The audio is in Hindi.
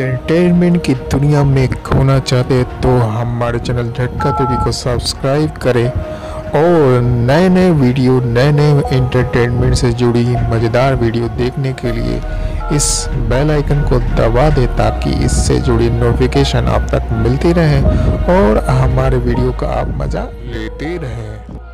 एंटरटेनमेंट की दुनिया में खोना चाहते हैं तो हमारे चैनल झटका टीवी को सब्सक्राइब करें और नए नए वीडियो नए नए एंटरटेनमेंट से जुड़ी मज़ेदार वीडियो देखने के लिए इस बेल आइकन को दबा दें ताकि इससे जुड़ी नोटिफिकेशन आप तक मिलती रहे और हमारे वीडियो का आप मज़ा लेते रहें।